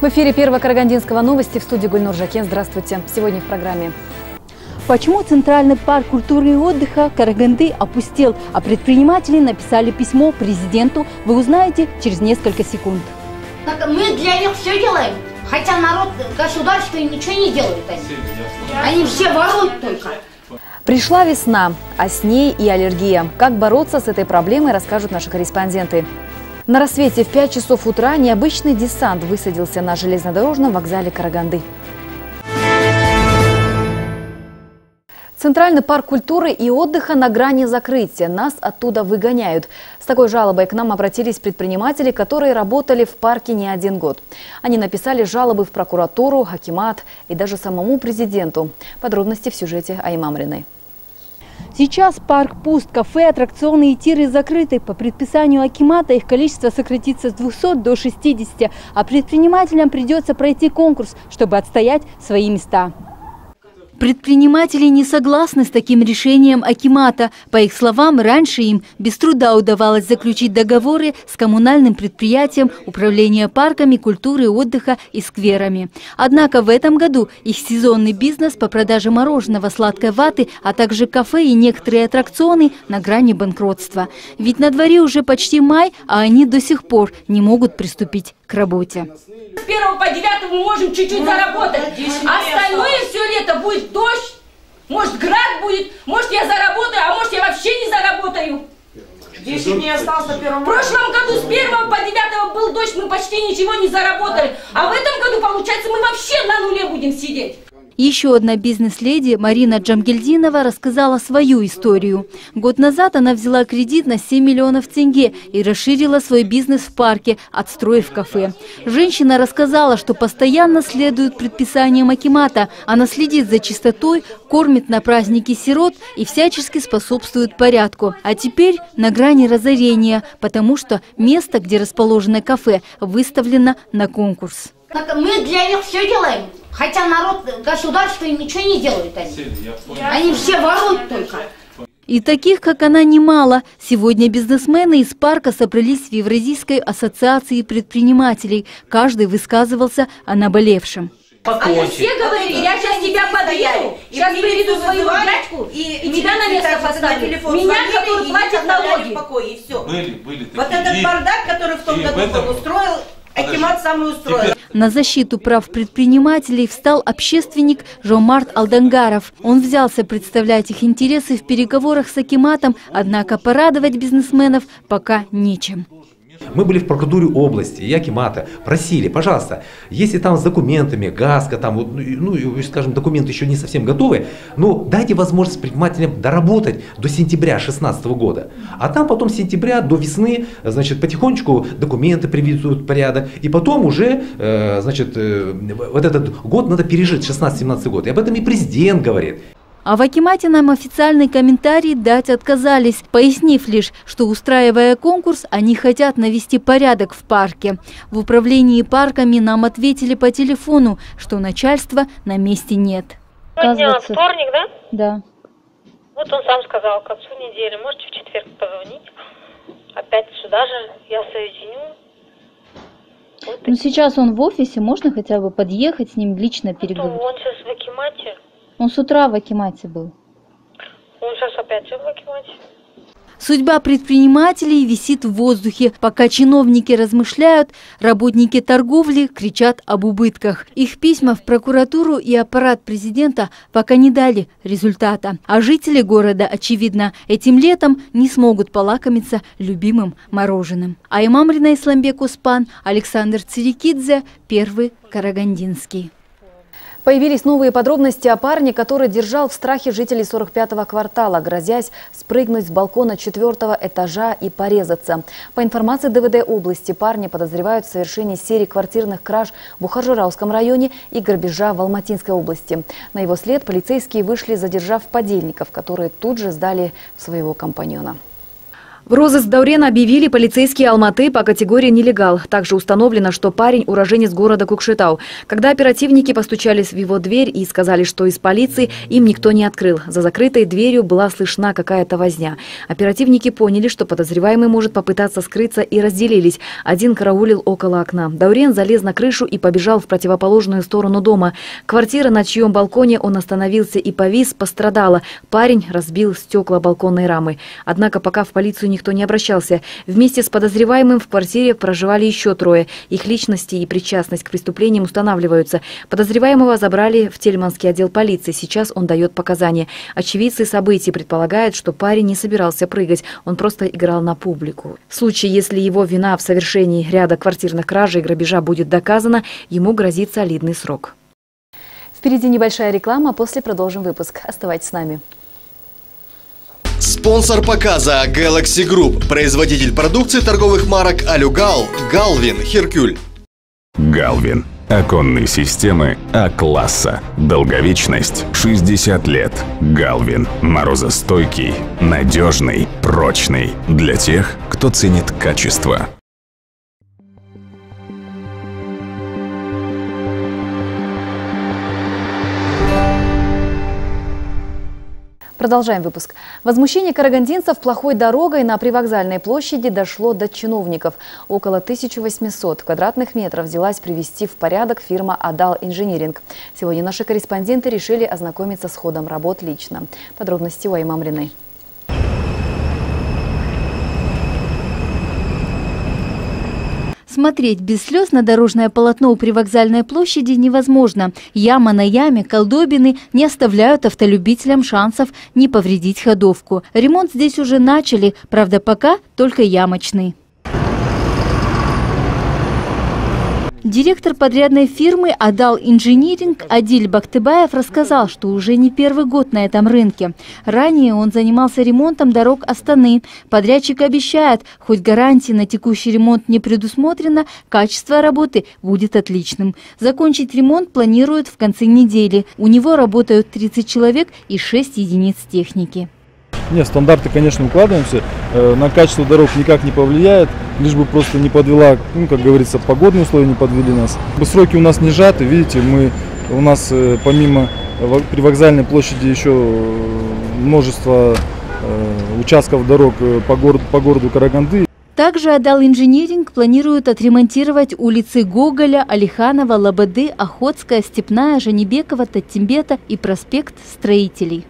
В эфире первого Карагандинского новости в студии Гульнур Жакен. Здравствуйте. Сегодня в программе. Почему Центральный парк культуры и отдыха Караганды опустел, а предприниматели написали письмо президенту, вы узнаете через несколько секунд. Так мы для них все делаем, хотя народ, государство ничего не делает они. Они все воруют только. Пришла весна, а с ней и аллергия. Как бороться с этой проблемой, расскажут наши корреспонденты. На рассвете в 5 часов утра необычный десант высадился на железнодорожном вокзале Караганды. Центральный парк культуры и отдыха на грани закрытия. Нас оттуда выгоняют. С такой жалобой к нам обратились предприниматели, которые работали в парке не один год. Они написали жалобы в прокуратуру, Хакимат и даже самому президенту. Подробности в сюжете Аймамриной. Сейчас парк пуст, кафе, аттракционы и тиры закрыты. По предписанию Акимата их количество сократится с 200 до 60, а предпринимателям придется пройти конкурс, чтобы отстоять свои места. Предприниматели не согласны с таким решением Акимата. По их словам, раньше им без труда удавалось заключить договоры с коммунальным предприятием управления парками, культуры, отдыха и скверами. Однако в этом году их сезонный бизнес по продаже мороженого, сладкой ваты, а также кафе и некоторые аттракционы на грани банкротства. Ведь на дворе уже почти май, а они до сих пор не могут приступить к работе. С 1 по 9 мы можем чуть-чуть заработать. Остальное все лето будет дождь, может град будет, может я заработаю, а может я вообще не заработаю. 10 дней осталось первом В прошлом году с 1 по 9 был дождь, мы почти ничего не заработали. А в этом году, получается, мы вообще на нуле будем сидеть. Еще одна бизнес-леди Марина Джамгельдинова рассказала свою историю. Год назад она взяла кредит на 7 миллионов тенге и расширила свой бизнес в парке, отстроив кафе. Женщина рассказала, что постоянно следует предписаниям Акимата. Она следит за чистотой, кормит на праздники сирот и всячески способствует порядку. А теперь на грани разорения, потому что место, где расположено кафе, выставлено на конкурс. Так мы для них все делаем, хотя народ, государство ничего не делает они. Они все воруют только. И таких, как она, немало. Сегодня бизнесмены из парка собрались в Евразийской ассоциации предпринимателей. Каждый высказывался о наболевшем. А я все говорили, я сейчас тебя подъеду, сейчас приведу свою дядьку и, и тебя на место поставлю. Меня, который платит налоги. покой, и все. Были, были такие. Вот этот бардак, который в том году устроил, Акимат сам и устроил. На защиту прав предпринимателей встал общественник Жомарт Алдангаров. Он взялся представлять их интересы в переговорах с Акиматом, однако порадовать бизнесменов пока нечем. Мы были в прокуратуре области, и Акимата, просили, пожалуйста, если там с документами, ГАСКО, там, ну, ну, скажем, документы еще не совсем готовы, ну, дайте возможность предпринимателям доработать до сентября 2016 года. А там потом с сентября до весны, значит, потихонечку документы приведут в порядок, и потом уже, э, значит, э, вот этот год надо пережить, 16-17 год. И об этом и президент говорит. А в Акимате нам официальный комментарий дать отказались, пояснив лишь, что устраивая конкурс, они хотят навести порядок в парке. В управлении парками нам ответили по телефону, что начальства на месте нет. Сегодня вторник, да? Да. Вот он сам сказал, к концу недели. Можете в четверг позвонить. Опять сюда же я соединю. Вот Ну сейчас он в офисе, можно хотя бы подъехать с ним лично и то он сейчас в Акимате. Он с утра в Акимате был. Он сейчас опять в Акимате. Судьба предпринимателей висит в воздухе. Пока чиновники размышляют, работники торговли кричат об убытках. Их письма в прокуратуру и аппарат президента пока не дали результата. А жители города, очевидно, этим летом не смогут полакомиться любимым мороженым. Аймамрина Исламбек Успан, Александр Цирикидзе, Первый Карагандинский. Появились новые подробности о парне, который держал в страхе жителей 45-го квартала, грозясь спрыгнуть с балкона четвертого этажа и порезаться. По информации ДВД области, парни подозревают в совершении серии квартирных краж в Бухаржурауском районе и грабежа в Алматинской области. На его след полицейские вышли, задержав подельников, которые тут же сдали своего компаньона. В розыск Даурена объявили полицейские Алматы по категории «нелегал». Также установлено, что парень – уроженец города Кукшетау. Когда оперативники постучались в его дверь и сказали, что из полиции, им никто не открыл. За закрытой дверью была слышна какая-то возня. Оперативники поняли, что подозреваемый может попытаться скрыться и разделились. Один караулил около окна. Даурен залез на крышу и побежал в противоположную сторону дома. Квартира, на чьем балконе он остановился и повис, пострадала. Парень разбил стекла балконной рамы. Однако пока в полицию не никто не обращался. Вместе с подозреваемым в квартире проживали еще трое. Их личности и причастность к преступлениям устанавливаются. Подозреваемого забрали в Тельманский отдел полиции. Сейчас он дает показания. Очевидцы событий предполагают, что парень не собирался прыгать. Он просто играл на публику. В случае, если его вина в совершении ряда квартирных кражей и грабежа будет доказана, ему грозит солидный срок. Впереди небольшая реклама, после продолжим выпуск. Оставайтесь с нами. Спонсор показа Galaxy Group, производитель продукции торговых марок Алюгал, Галвин, Херкюль. Галвин. Оконные системы А-класса. Долговечность 60 лет. Галвин. Морозостойкий, надежный, прочный. Для тех, кто ценит качество. Продолжаем выпуск. Возмущение карагандинцев плохой дорогой на привокзальной площади дошло до чиновников. Около 1800 квадратных метров взялась привести в порядок фирма «Адал Инжиниринг». Сегодня наши корреспонденты решили ознакомиться с ходом работ лично. Подробности у Аймамриной. Смотреть без слез на дорожное полотно у привокзальной площади невозможно. Яма на яме, колдобины не оставляют автолюбителям шансов не повредить ходовку. Ремонт здесь уже начали, правда пока только ямочный. Директор подрядной фирмы «Адал Инжиниринг» Адиль Бактыбаев рассказал, что уже не первый год на этом рынке. Ранее он занимался ремонтом дорог Астаны. Подрядчик обещает, хоть гарантии на текущий ремонт не предусмотрено, качество работы будет отличным. Закончить ремонт планируют в конце недели. У него работают 30 человек и 6 единиц техники. Нет, стандарты, конечно, укладываемся. Э, на качество дорог никак не повлияет. Лишь бы просто не подвела, ну, как говорится, погодные условия не подвели нас. Сроки у нас не сжаты, видите, мы, у нас э, помимо при вокзальной площади еще множество э, участков дорог по городу, по городу Караганды. Также Адал Инжиниринг планирует отремонтировать улицы Гоголя, Алиханова, Лободы, Охотская, Степная, Жанибекова, Таттимбета и проспект Строителей.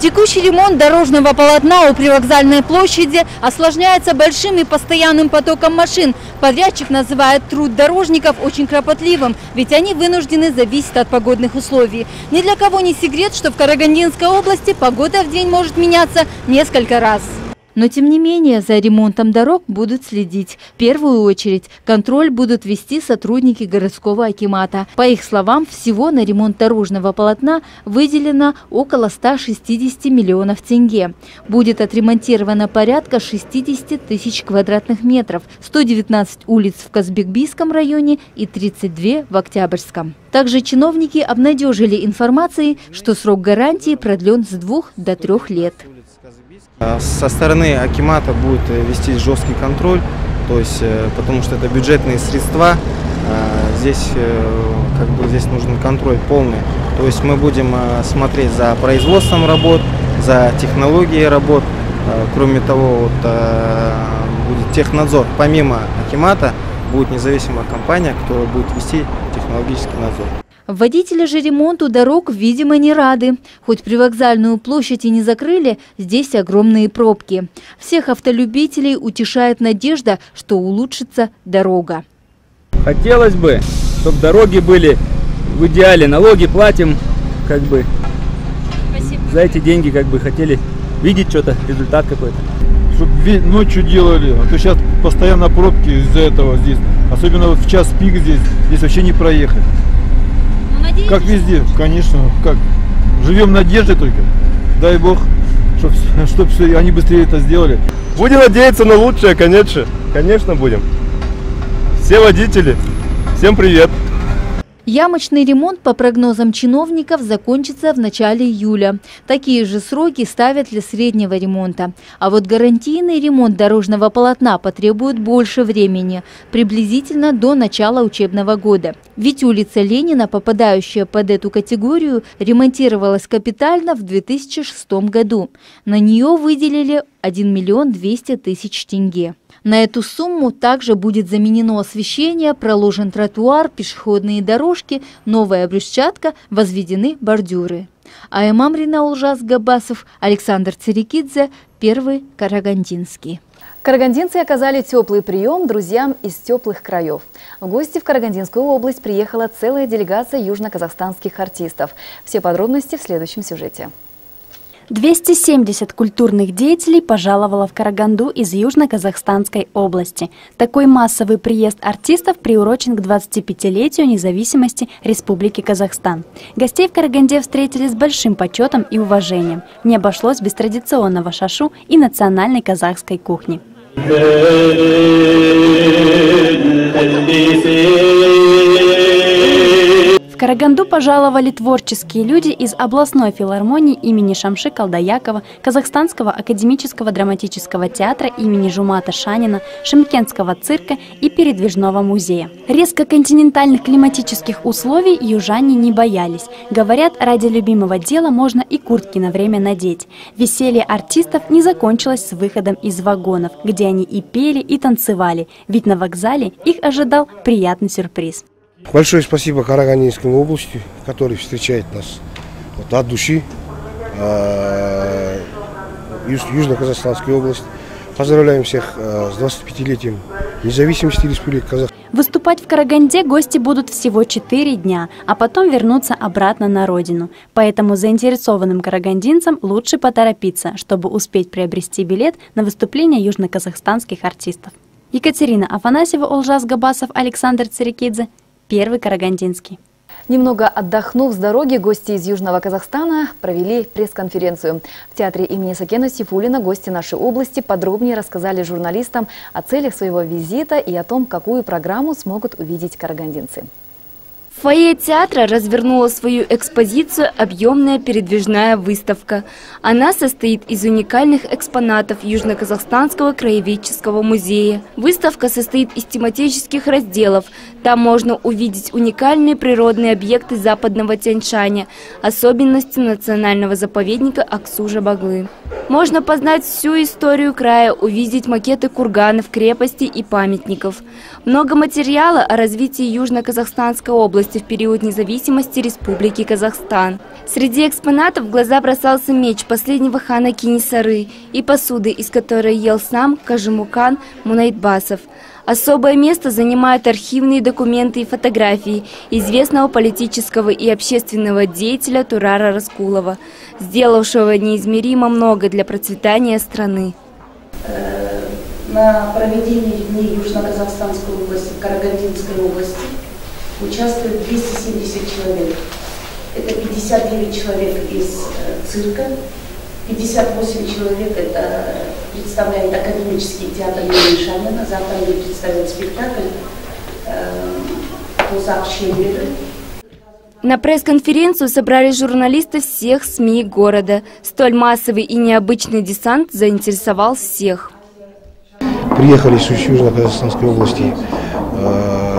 Текущий ремонт дорожного полотна у привокзальной площади осложняется большим и постоянным потоком машин. Подрядчик называет труд дорожников очень кропотливым, ведь они вынуждены зависеть от погодных условий. Ни для кого не секрет, что в Карагандинской области погода в день может меняться несколько раз. Но тем не менее за ремонтом дорог будут следить. В первую очередь контроль будут вести сотрудники городского акимата. По их словам, всего на ремонт дорожного полотна выделено около 160 миллионов тенге. Будет отремонтировано порядка 60 тысяч квадратных метров, 119 улиц в Казбекбийском районе и 32 в Октябрьском. Также чиновники обнадежили информацией, что срок гарантии продлен с двух до трех лет. А со стороны Акимата будет э, вести жесткий контроль, то есть, э, потому что это бюджетные средства, здесь, э, как бы, здесь нужен контроль полный. То есть мы будем смотреть за производством работ, за технологией работ. Кроме того, вот, будет технадзор. Помимо Акимата будет независимая компания, которая будет вести технологический надзор. Водители же ремонту дорог, видимо, не рады. Хоть привокзальную площадь и не закрыли, здесь огромные пробки. Всех автолюбителей утешает надежда, что улучшится дорога. Хотелось бы, чтобы дороги были в идеале. Налоги платим, как бы. Спасибо. За эти деньги как бы хотели видеть что-то, результат какой-то. Чтобы ночью делали, а то сейчас постоянно пробки из-за этого здесь. Особенно вот в час пик здесь, здесь вообще не проехать. Надеетесь? Как везде, конечно. Как? Живем надеждой только. Дай бог, чтобы чтоб они быстрее это сделали. Будем надеяться на лучшее, конечно. Конечно будем. Все водители, всем привет. Ямочный ремонт, по прогнозам чиновников, закончится в начале июля. Такие же сроки ставят для среднего ремонта. А вот гарантийный ремонт дорожного полотна потребует больше времени, приблизительно до начала учебного года. Ведь улица Ленина, попадающая под эту категорию, ремонтировалась капитально в 2006 году. На нее выделили 1 миллион 200 тысяч тенге. На эту сумму также будет заменено освещение, проложен тротуар, пешеходные дорожки, новая брусчатка, возведены бордюры. А имам Рина Улжас Габасов, Александр Церекидзе, первый Карагандинский. Карагандинцы оказали теплый прием друзьям из теплых краев. В гости в Карагандинскую область приехала целая делегация южно-казахстанских артистов. Все подробности в следующем сюжете. 270 культурных деятелей пожаловало в Караганду из Южно-Казахстанской области. Такой массовый приезд артистов приурочен к 25-летию независимости Республики Казахстан. Гостей в Караганде встретили с большим почетом и уважением. Не обошлось без традиционного шашу и национальной казахской кухни. Караганду пожаловали творческие люди из областной филармонии имени Шамши Калдаякова, Казахстанского академического драматического театра имени Жумата Шанина, Шимкентского цирка и передвижного музея. Резко континентальных климатических условий южане не боялись. Говорят, ради любимого дела можно и куртки на время надеть. Веселье артистов не закончилось с выходом из вагонов, где они и пели, и танцевали, ведь на вокзале их ожидал приятный сюрприз. Большое спасибо Карагандинской области, который встречает нас вот, от души. Э, Южно-Казахстанской области. Поздравляем всех э, с 25-летием независимости Республики Казахстан. Выступать в Караганде гости будут всего 4 дня, а потом вернуться обратно на родину. Поэтому заинтересованным карагандинцам лучше поторопиться, чтобы успеть приобрести билет на выступление южно-казахстанских артистов. Екатерина Афанасьева, Олжас Габасов, Александр Церекидзе – первый Карагандинский. Немного отдохнув с дороги, гости из Южного Казахстана провели пресс-конференцию. В театре имени Сакена Сифулина гости нашей области подробнее рассказали журналистам о целях своего визита и о том, какую программу смогут увидеть карагандинцы. Фойе театра развернула свою экспозицию объемная передвижная выставка. Она состоит из уникальных экспонатов Южно-Казахстанского краеведческого музея. Выставка состоит из тематических разделов. Там можно увидеть уникальные природные объекты западного Тяньшаня, особенности национального заповедника Аксужа-Баглы. Можно познать всю историю края, увидеть макеты курганов, крепостей и памятников. Много материала о развитии Южно-Казахстанской области в период независимости Республики Казахстан. Среди экспонатов в глаза бросался меч последнего хана Кинисары и посуды, из которой ел сам Кажимукан Мунайтбасов. Особое место занимают архивные документы и фотографии известного политического и общественного деятеля Турара Раскулова, сделавшего неизмеримо много для процветания страны. Э, на проведении Дней Южно-Казахстанской области, Карагандинской области участвует 270 человек. Это 59 человек из э, цирка, 58 человек это представляет академический театр имени Шанина. Завтра они представят спектакль «Кузак Шембеда». На пресс-конференцию собрались журналисты всех СМИ города. Столь массовый и необычный десант заинтересовал всех. Приехали из Южно-Казахстанской области э,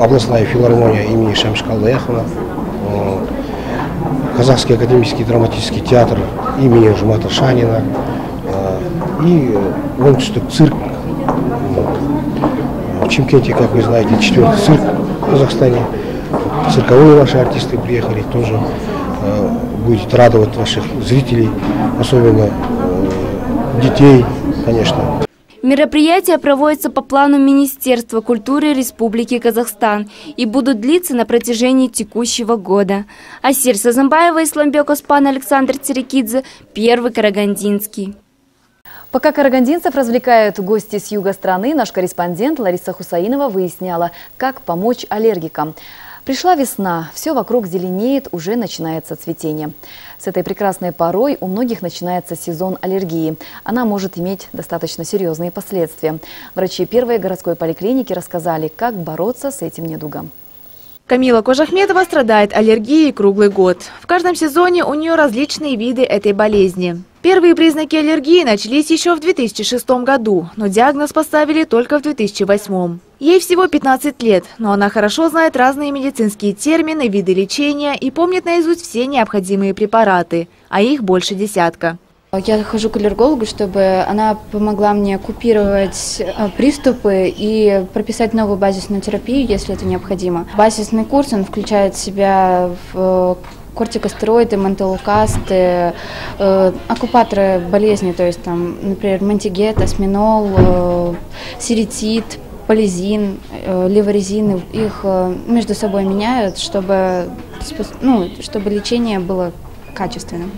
областная филармония имени Шамшкалда Яхова, э, Казахский академический драматический театр имени Жумата Шанина э, и Оңтүстік цирк. В Чемкенте, как вы знаете, четвертый цирк в Казахстане. Цирковые ваши артисты приехали, тоже будет радовать ваших зрителей, особенно детей, конечно. Мероприятия проводятся по плану Министерства культуры Республики Казахстан и будут длиться на протяжении текущего года. Асир Сазамбаева, Исламбек Оспан, Александр Церекидзе, Первый Карагандинский. Пока карагандинцев развлекают гости с юга страны, наш корреспондент Лариса Хусаинова выясняла, как помочь аллергикам. Пришла весна, все вокруг зеленеет, уже начинается цветение. С этой прекрасной порой у многих начинается сезон аллергии. Она может иметь достаточно серьезные последствия. Врачи первой городской поликлиники рассказали, как бороться с этим недугом. Камила Кожахметова страдает аллергией круглый год. В каждом сезоне у нее различные виды этой болезни. Первые признаки аллергии начались еще в 2006 году, но диагноз поставили только в 2008. Ей всего 15 лет, но она хорошо знает разные медицинские термины, виды лечения и помнит наизусть все необходимые препараты, а их больше десятка. Я хожу к аллергологу, чтобы она помогла мне купировать э, приступы и прописать новую базисную терапию, если это необходимо. Базисный курс, он включает в себя в кортикостероиды, ментолукасты, э, оккупаторы болезни, то есть там, например, мантигет, осминол, э, серетит, полизин, э, леворезин, их э, между собой меняют, чтобы, ну, чтобы лечение было качественным.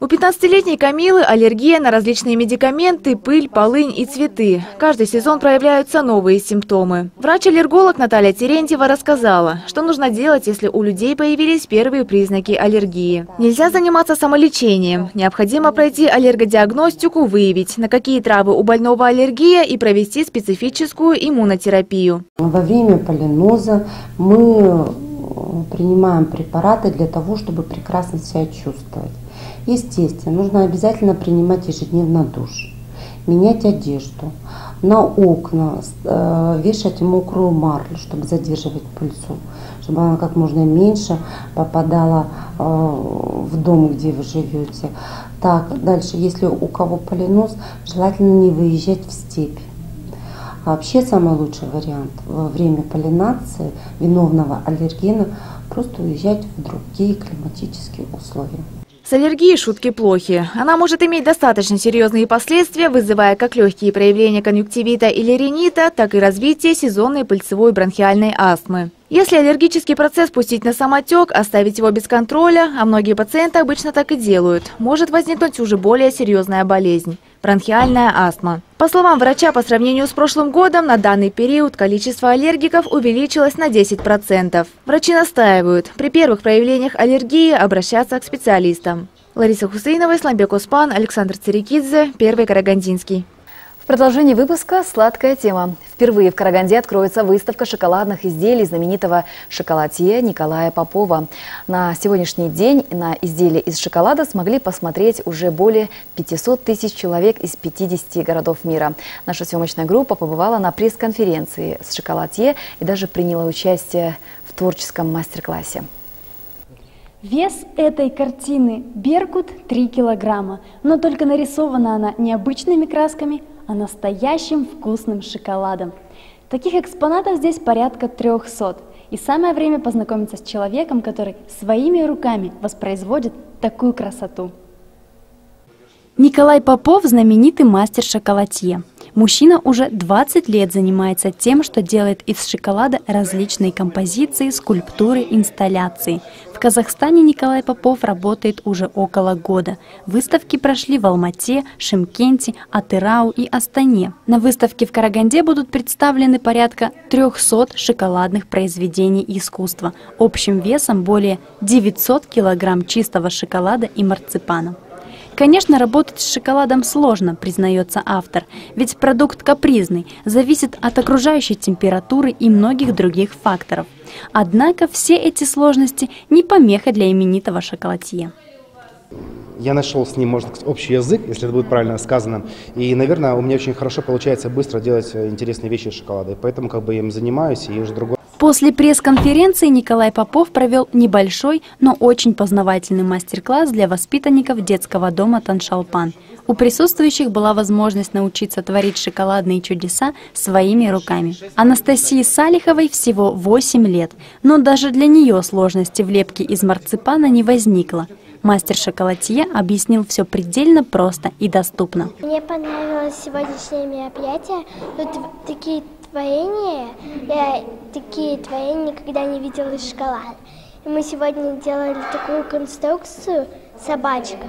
У 15-летней Камилы аллергия на различные медикаменты, пыль, полынь и цветы. Каждый сезон проявляются новые симптомы. Врач-аллерголог Наталья Терентьева рассказала, что нужно делать, если у людей появились первые признаки аллергии. Нельзя заниматься самолечением. Необходимо пройти аллергодиагностику, выявить, на какие травы у больного аллергия и провести специфическую иммунотерапию. Во время полиноза мы э, принимаем препараты для того, чтобы прекрасно себя чувствовать. Естественно, нужно обязательно принимать ежедневно душ, менять одежду, на окна э, вешать мокрую марлю, чтобы задерживать пыльцу, чтобы она как можно меньше попадала э, в дом, где вы живете. Так, дальше, если у кого полинос, желательно не выезжать в степь. А вообще самый лучший вариант во время полинации виновного аллергена просто уезжать в другие климатические условия. С аллергией шутки плохи. Она может иметь достаточно серьезные последствия, вызывая как легкие проявления конъюнктивита или ринита, так и развитие сезонной пыльцевой бронхиальной астмы. Если аллергический процесс пустить на самотек, оставить его без контроля, а многие пациенты обычно так и делают, может возникнуть уже более серьезная болезнь – бронхиальная астма. По словам врача, по сравнению с прошлым годом, на данный период количество аллергиков увеличилось на 10%. Врачи настаивают, при первых проявлениях аллергии обращаться к специалистам. Лариса Хусейнова, Исламбек Оспан, Александр Цирикидзе, Первый Карагандинский продолжении выпуска «Сладкая тема». Впервые в Караганде откроется выставка шоколадных изделий знаменитого шоколадье Николая Попова. На сегодняшний день на изделия из шоколада смогли посмотреть уже более 500 тысяч человек из 50 городов мира. Наша съемочная группа побывала на пресс-конференции с шоколадье и даже приняла участие в творческом мастер-классе. Вес этой картины «Беркут» 3 килограмма, но только нарисована она не обычными красками, а настоящим вкусным шоколадом. Таких экспонатов здесь порядка 300. И самое время познакомиться с человеком, который своими руками воспроизводит такую красоту. Николай Попов – знаменитый мастер шоколадье. Мужчина уже 20 лет занимается тем, что делает из шоколада различные композиции, скульптуры, инсталляции. В Казахстане Николай Попов работает уже около года. Выставки прошли в Алмате, Шимкенте, Атырау и Астане. На выставке в Караганде будут представлены порядка 300 шоколадных произведений искусства, общим весом более 900 килограмм чистого шоколада и марципана. Конечно, работать с шоколадом сложно, признается автор, ведь продукт капризный, зависит от окружающей температуры и многих других факторов. Однако все эти сложности не помеха для именитого шоколадье. Я нашел с ним, сказать, общий язык, если это будет правильно сказано. И, наверное, у меня очень хорошо получается быстро делать интересные вещи из шоколада. Поэтому как бы я им занимаюсь, и уже другой После пресс-конференции Николай Попов провел небольшой, но очень познавательный мастер-класс для воспитанников детского дома Таншалпан. У присутствующих была возможность научиться творить шоколадные чудеса своими руками. Анастасии Салиховой всего 8 лет, но даже для нее сложности в лепке из марципана не возникло. Мастер шоколадье объяснил все предельно просто и доступно. Мне понравилось сегодняшнее мероприятие. Тут такие творения, я такие творения никогда не видела из шоколада. И мы сегодня делали такую конструкцию «Собачка».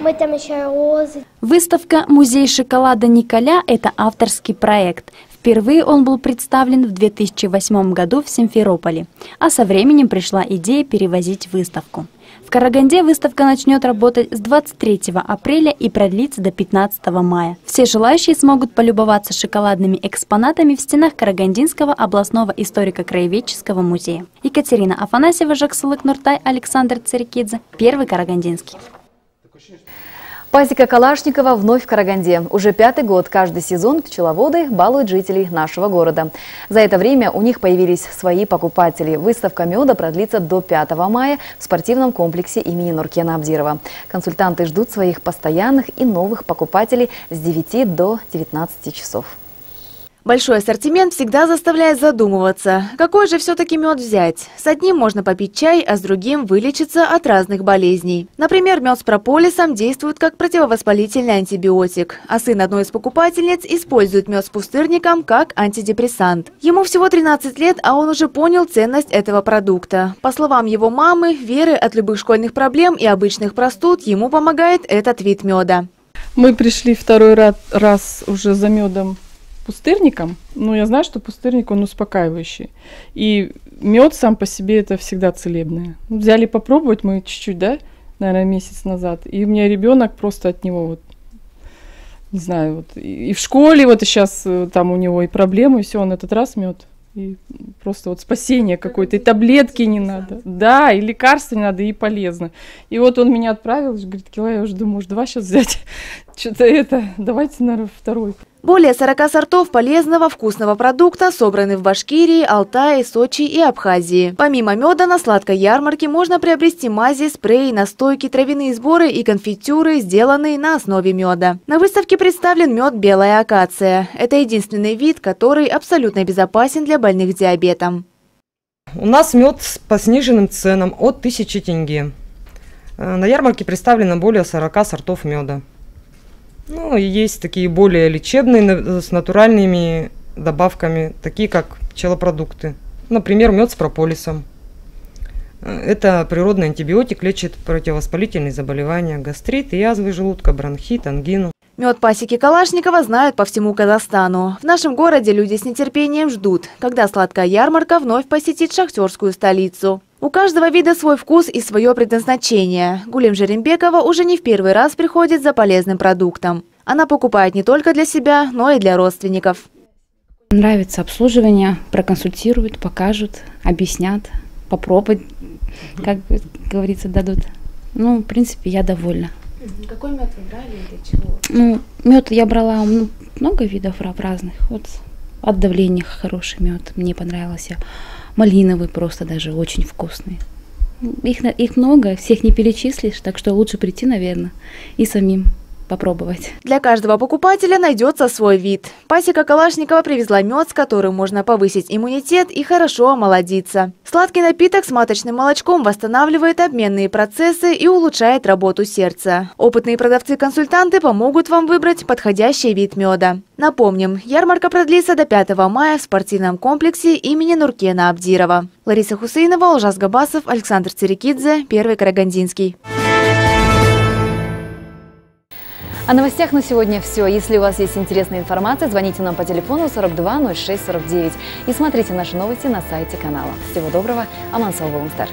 Мы там еще розы. Выставка «Музей шоколада Николя» – это авторский проект. Впервые он был представлен в 2008 году в Симферополе, а со временем пришла идея перевозить выставку. В Караганде выставка начнет работать с 23 апреля и продлится до 15 мая. Все желающие смогут полюбоваться шоколадными экспонатами в стенах Карагандинского областного историко-краеведческого музея. Екатерина Афанасьева, Жаксулык Нуртай, Александр Церекидзе. Первый Карагандинский. Пасека Калашникова вновь в Караганде. Уже пятый год каждый сезон пчеловоды балуют жителей нашего города. За это время у них появились свои покупатели. Выставка меда продлится до 5 мая в спортивном комплексе имени Нуркена Абдирова. Консультанты ждут своих постоянных и новых покупателей с 9 до 19 часов. Большой ассортимент всегда заставляет задумываться, какой же все-таки мед взять. С одним можно попить чай, а с другим вылечиться от разных болезней. Например, мед с прополисом действует как противовоспалительный антибиотик, а сын одной из покупательниц использует мед с пустырником как антидепрессант. Ему всего 13 лет, а он уже понял ценность этого продукта. По словам его мамы, Веры от любых школьных проблем и обычных простуд ему помогает этот вид меда. Мы пришли второй раз уже за медом пустырником. Ну, я знаю, что пустырник, он успокаивающий. И мед сам по себе это всегда целебное. Взяли попробовать мы чуть-чуть, да, наверное, месяц назад. И у меня ребенок просто от него вот не знаю, вот и в школе вот и сейчас э, там у него и проблемы, и все, он этот раз мед. И просто вот спасение какое-то, и таблетки не надо. Да, и лекарства не надо, и полезно. И вот он меня отправил, говорит, Кила, я уже думаю, может, два сейчас взять. Что-то это, давайте, наверное, второй. Более 40 сортов полезного вкусного продукта собраны в Башкирии, Алтае, Сочи и Абхазии. Помимо меда на сладкой ярмарке можно приобрести мази, спреи, настойки, травяные сборы и конфитюры, сделанные на основе меда. На выставке представлен мед «Белая акация». Это единственный вид, который абсолютно безопасен для больных диабетом. У нас мед по сниженным ценам от 1000 тенге. Э, на ярмарке представлено более 40 сортов меда. Ну, есть такие более лечебные, с натуральными добавками, такие как пчелопродукты. Например, мед с прополисом. Это природный антибиотик, лечит противовоспалительные заболевания, гастрит, язвы желудка, бронхит, ангину. Мед пасеки Калашникова знают по всему Казахстану. В нашем городе люди с нетерпением ждут, когда сладкая ярмарка вновь посетит шахтерскую столицу. У каждого вида свой вкус и свое предназначение. Гулем Жерембекова уже не в первый раз приходит за полезным продуктом. Она покупает не только для себя, но и для родственников. Нравится обслуживание, проконсультируют, покажут, объяснят, попробовать, как говорится, дадут. Ну, в принципе, я довольна. Какой мед вы брали и для чего? Ну, мед я брала ну, много видов разных. Вот от давления хороший мед, мне понравился. Малиновый просто даже очень вкусный. Их, их много, всех не перечислишь, так что лучше прийти, наверное, и самим попробовать. Для каждого покупателя найдется свой вид. Пасека Калашникова привезла мед, с которым можно повысить иммунитет и хорошо омолодиться. Сладкий напиток с маточным молочком восстанавливает обменные процессы и улучшает работу сердца. Опытные продавцы-консультанты помогут вам выбрать подходящий вид меда. Напомним, ярмарка продлится до 5 мая в спортивном комплексе имени Нуркена Абдирова. Лариса Хусейнова, Ужас Габасов, Александр Церекидзе, Первый Карагандинский. О новостях на сегодня все. Если у вас есть интересная информация, звоните нам по телефону 42 06 49 и смотрите наши новости на сайте канала. Всего доброго. Аман Салволнстар.